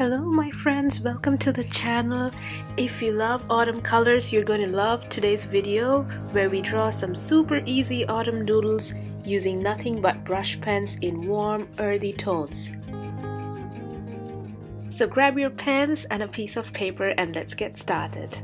Hello my friends, welcome to the channel. If you love autumn colors, you're going to love today's video where we draw some super easy autumn doodles using nothing but brush pens in warm, earthy tones. So grab your pens and a piece of paper and let's get started.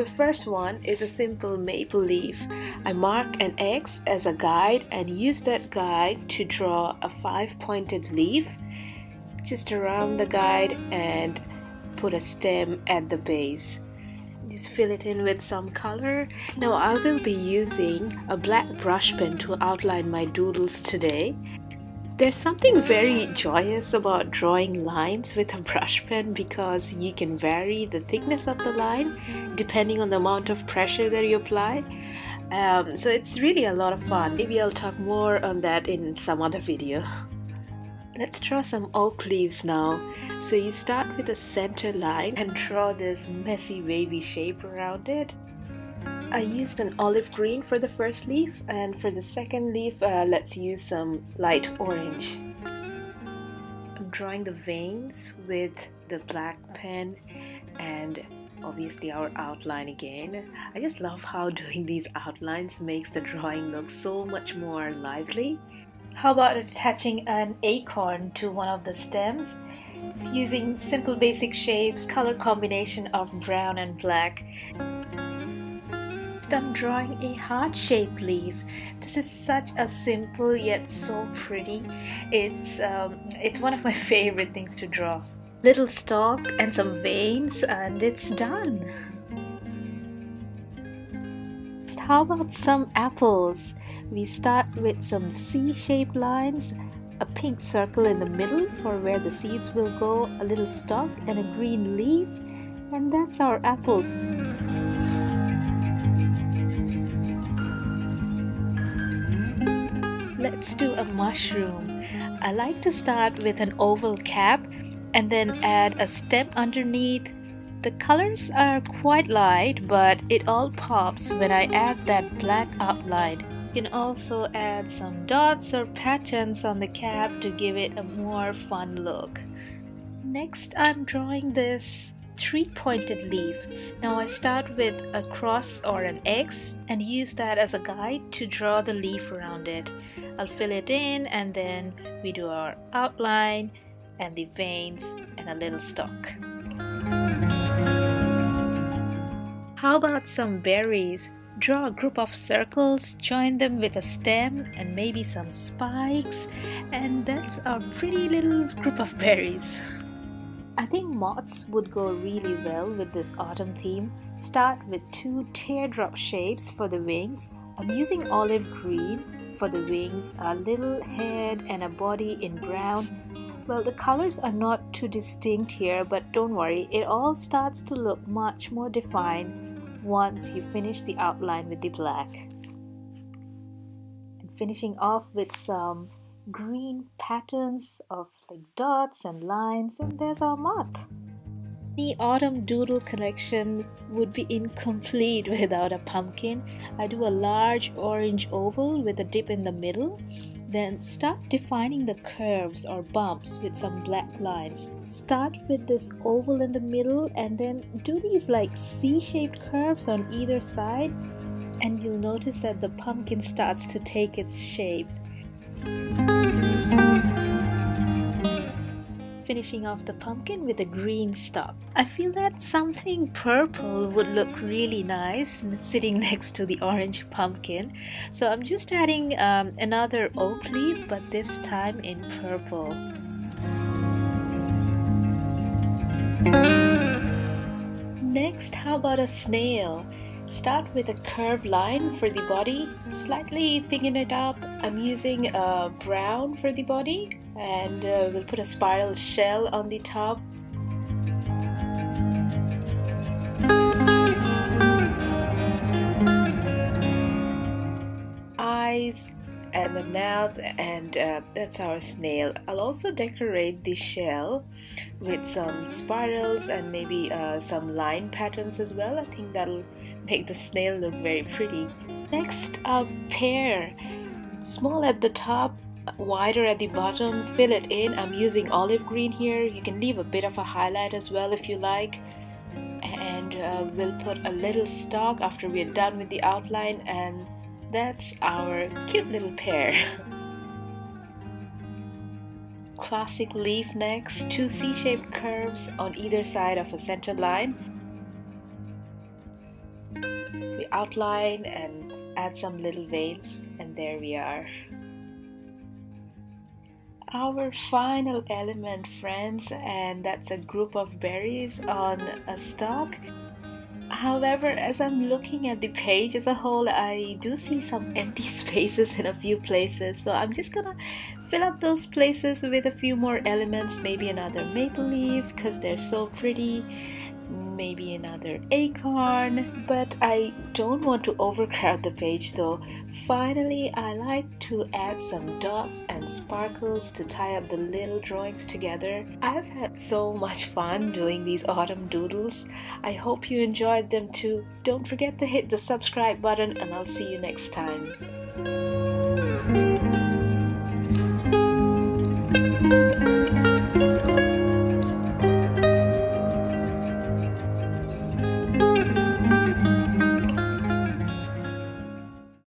The first one is a simple maple leaf. I mark an X as a guide and use that guide to draw a five pointed leaf just around the guide and put a stem at the base. Just fill it in with some color. Now I will be using a black brush pen to outline my doodles today there's something very joyous about drawing lines with a brush pen because you can vary the thickness of the line depending on the amount of pressure that you apply. Um, so it's really a lot of fun. Maybe I'll talk more on that in some other video. Let's draw some oak leaves now. So you start with a center line and draw this messy wavy shape around it. I used an olive green for the first leaf and for the second leaf uh, let's use some light orange. I'm drawing the veins with the black pen and obviously our outline again. I just love how doing these outlines makes the drawing look so much more lively. How about attaching an acorn to one of the stems? Just using simple basic shapes, color combination of brown and black. I'm drawing a heart-shaped leaf. This is such a simple yet so pretty. It's, um, it's one of my favorite things to draw. Little stalk and some veins and it's done. How about some apples? We start with some C-shaped lines, a pink circle in the middle for where the seeds will go, a little stalk and a green leaf, and that's our apple. Let's do a mushroom. I like to start with an oval cap and then add a stem underneath. The colors are quite light but it all pops when I add that black outline. You can also add some dots or patterns on the cap to give it a more fun look. Next I'm drawing this three-pointed leaf. Now I start with a cross or an X and use that as a guide to draw the leaf around it. I'll fill it in and then we do our outline and the veins and a little stalk. How about some berries? Draw a group of circles, join them with a stem and maybe some spikes and that's our pretty little group of berries. I think moths would go really well with this autumn theme. Start with two teardrop shapes for the wings. I'm using olive green for the wings, a little head and a body in brown. Well, the colors are not too distinct here, but don't worry, it all starts to look much more defined once you finish the outline with the black. And finishing off with some green patterns of like dots and lines and there's our moth. The autumn doodle collection would be incomplete without a pumpkin. I do a large orange oval with a dip in the middle. Then start defining the curves or bumps with some black lines. Start with this oval in the middle and then do these like C-shaped curves on either side and you'll notice that the pumpkin starts to take its shape finishing off the pumpkin with a green stalk. I feel that something purple would look really nice sitting next to the orange pumpkin. So I'm just adding um, another oak leaf but this time in purple. Next, how about a snail? Start with a curved line for the body, slightly thicken it up. I'm using a brown for the body and uh, we'll put a spiral shell on the top. Eyes and the mouth and uh, that's our snail. I'll also decorate the shell with some spirals and maybe uh, some line patterns as well. I think that'll make the snail look very pretty. Next a pear. Small at the top wider at the bottom. Fill it in. I'm using olive green here. You can leave a bit of a highlight as well if you like. And uh, we'll put a little stock after we're done with the outline and that's our cute little pear classic leaf next. Two C-shaped curves on either side of a center line outline and add some little veins and there we are. Our final element friends and that's a group of berries on a stalk. However as I'm looking at the page as a whole I do see some empty spaces in a few places. So I'm just gonna fill up those places with a few more elements maybe another maple leaf because they're so pretty maybe another acorn but I don't want to overcrowd the page though. Finally I like to add some dots and sparkles to tie up the little drawings together. I've had so much fun doing these autumn doodles. I hope you enjoyed them too. Don't forget to hit the subscribe button and I'll see you next time.